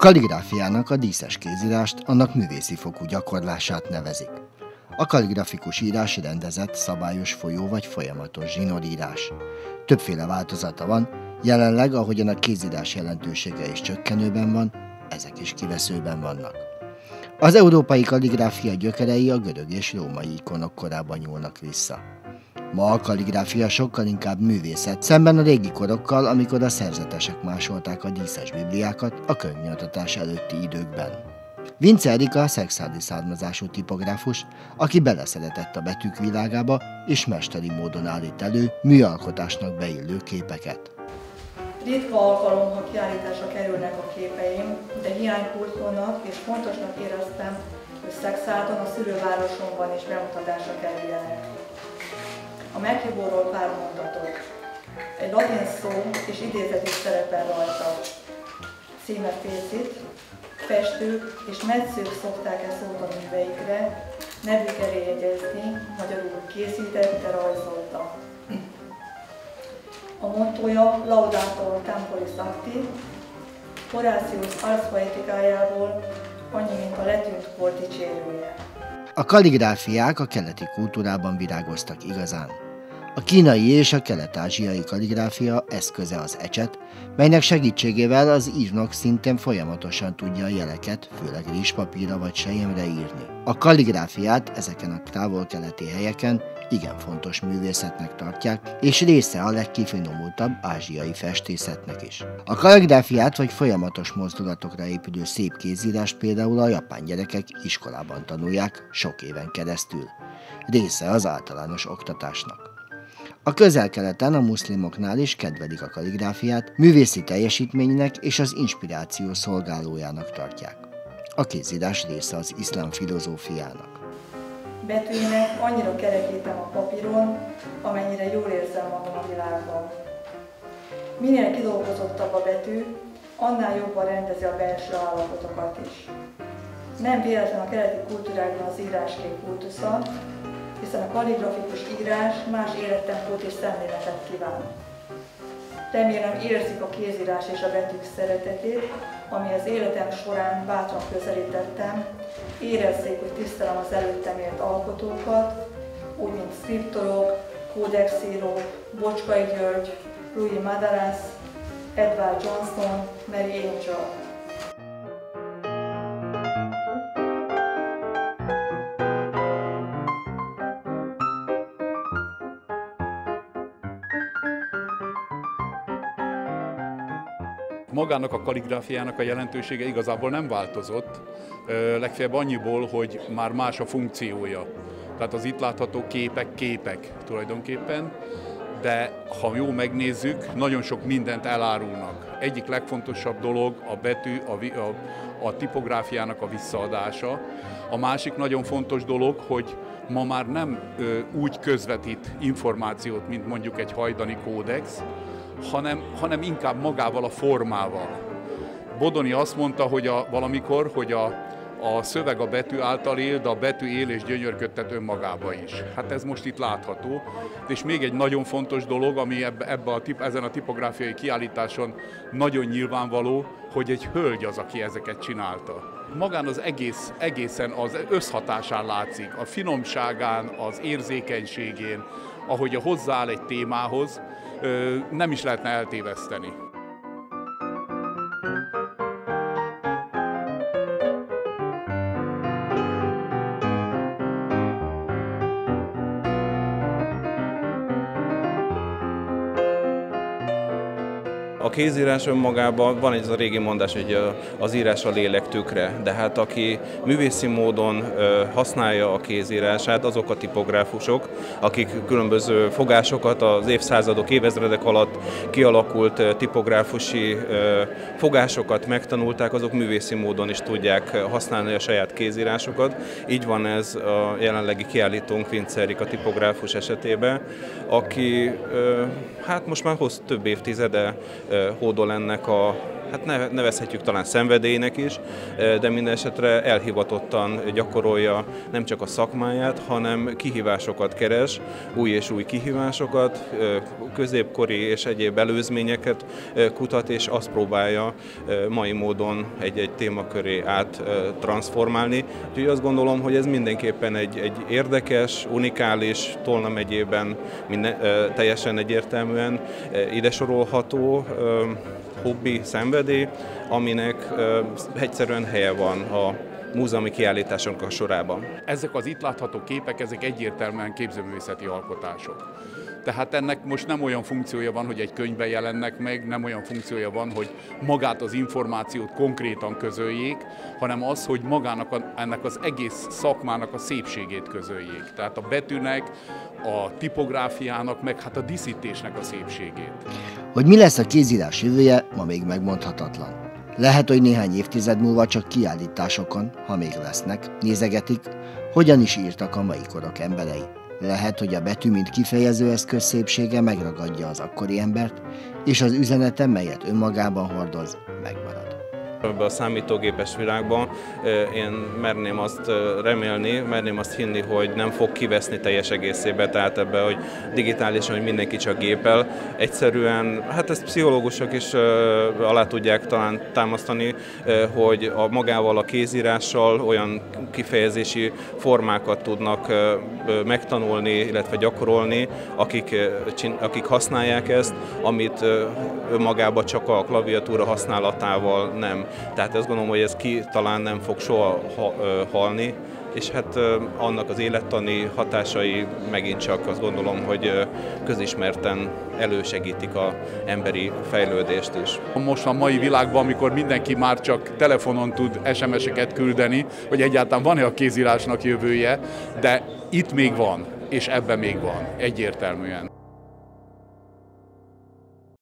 kalligráfiának a díszes kézírást annak művészi fokú gyakorlását nevezik. A kalligrafikus írás rendezett, szabályos folyó vagy folyamatos zsinórírás. Többféle változata van, jelenleg, ahogyan a kézírás jelentősége is csökkenőben van, ezek is kiveszőben vannak. Az európai kalligráfia gyökerei a görög és római ikonok korában nyúlnak vissza. Ma a kalligráfia sokkal inkább művészet, szemben a régi korokkal, amikor a szerzetesek másolták a díszes bibliákat a könyvnyomtatás előtti időkben. Vince Erika szexádi származású tipográfus, aki beleszeretett a betűk világába, és mesteri módon állít elő műalkotásnak beillő képeket. Ritka alkalom, ha kiállításra kerülnek a képeim, de hiánypultónak és fontosnak éreztem, hogy Szexádon a szülővárosomban is bemutatásra kerüljenek. A meghívóról pár mondatot. Egy latin szó és idézet is szerepel rajta. Címe Fécit, festők és metszők szokták ezt szót a műveikre, nevük elé jegyezni, magyarul készítette, rajzolta. A mottoja Laudator Temporis Acti, Horácius Ars Poetikájából annyi, mint a letűnt kor dicsérője. A kalligráfiák a keleti kultúrában virágoztak igazán. A kínai és a kelet-ázsiai kalligráfia eszköze az ecset, melynek segítségével az írnok szintén folyamatosan tudja a jeleket, főleg rizspapírra vagy sejemre írni. A kalligráfiát ezeken a távol-keleti helyeken igen fontos művészetnek tartják, és része a legkifinomultabb ázsiai festészetnek is. A kalligráfiát vagy folyamatos mozdulatokra épülő szép kézírást például a japán gyerekek iskolában tanulják sok éven keresztül. Része az általános oktatásnak. A közel-keleten a muszlimoknál is kedvelik a kalligráfiát, művészi teljesítménynek és az inspiráció szolgálójának tartják. A kézírás része az iszlám filozófiának. Betűjének annyira kerekítem a papíron, amennyire jól érzem magam a világban. Minél kidolgozottabb a betű, annál jobban rendezi a belső állapotokat is. Nem véletlen a keleti kultúrákban az íráskép kultusza, hiszen a kaligrafikus írás más élettempót és szemléletet kíván. Remélem érzik a kézírás és a betűk szeretetét, ami az életem során bátran közelítettem, érezzék, hogy tisztelem az előttem ért alkotókat, úgy, mint skriptorok, kódexírók, Bocskai György, Louis Madaras, Edward Johnson, Mary Angel. Magának a kaligráfiának a jelentősége igazából nem változott, legfeljebb annyiból, hogy már más a funkciója. Tehát az itt látható képek képek tulajdonképpen, de ha jó megnézzük, nagyon sok mindent elárulnak. Egyik legfontosabb dolog a betű, a, a, a tipográfiának a visszaadása. A másik nagyon fontos dolog, hogy ma már nem ö, úgy közvetít információt, mint mondjuk egy hajdani kódex, hanem, hanem inkább magával a formával. Bodoni azt mondta, hogy a, valamikor, hogy a, a szöveg a betű által él, de a betű él és gyönyörködtet önmagába is. Hát ez most itt látható. És még egy nagyon fontos dolog, ami ebbe, ebbe a tip, ezen a tipográfiai kiállításon nagyon nyilvánvaló, hogy egy hölgy az, aki ezeket csinálta. Magán az egész, egészen az összhatásán látszik, a finomságán, az érzékenységén, ahogy a hozzááll egy témához, nem is lehetne eltéveszteni. A kézírás önmagában van egy az a régi mondás, hogy az írás a lélek tükre, de hát aki művészi módon használja a kézírását, azok a tipográfusok, akik különböző fogásokat az évszázadok, évezredek alatt kialakult tipográfusi fogásokat megtanulták, azok művészi módon is tudják használni a saját kézírásokat. Így van ez a jelenlegi kiállítónk Vince a tipográfus esetében, aki hát most már hoz több évtizede hódol ennek a hát nevezhetjük talán szenvedélynek is, de minden esetre elhivatottan gyakorolja nem csak a szakmáját, hanem kihívásokat keres, új és új kihívásokat, középkori és egyéb előzményeket kutat, és azt próbálja mai módon egy-egy témaköré át transformálni. Úgyhogy azt gondolom, hogy ez mindenképpen egy, egy érdekes, unikális, Tolna megyében minden, teljesen egyértelműen ide sorolható hobbi, szenvedély, aminek egyszerűen helye van a múzeumi kiállításunk a sorában. Ezek az itt látható képek, ezek egyértelműen képzőművészeti alkotások. Tehát ennek most nem olyan funkciója van, hogy egy könyvben jelennek meg, nem olyan funkciója van, hogy magát az információt konkrétan közöljék, hanem az, hogy magának a, ennek az egész szakmának a szépségét közöljék. Tehát a betűnek, a tipográfiának, meg hát a diszítésnek a szépségét. Hogy mi lesz a kézírás jövője, ma még megmondhatatlan. Lehet, hogy néhány évtized múlva csak kiállításokon, ha még lesznek, nézegetik, hogyan is írtak a mai korok emberei. Lehet, hogy a betű, mint kifejező eszköz szépsége megragadja az akkori embert, és az üzenete, melyet önmagában hordoz, megmarad. Ebben a számítógépes világban én merném azt remélni, merném azt hinni, hogy nem fog kiveszni teljes egészébe, tehát ebbe, hogy digitálisan, hogy mindenki csak gépel. Egyszerűen, hát ezt pszichológusok is alá tudják talán támasztani, hogy a magával a kézírással olyan kifejezési formákat tudnak megtanulni, illetve gyakorolni, akik, akik használják ezt, amit önmagában csak a klaviatúra használatával nem. Tehát azt gondolom, hogy ez ki talán nem fog soha halni, és hát annak az élettani hatásai megint csak azt gondolom, hogy közismerten elősegítik a emberi fejlődést is. Most a mai világban, amikor mindenki már csak telefonon tud SMS-eket küldeni, hogy egyáltalán van-e a kézírásnak jövője, de itt még van, és ebben még van, egyértelműen.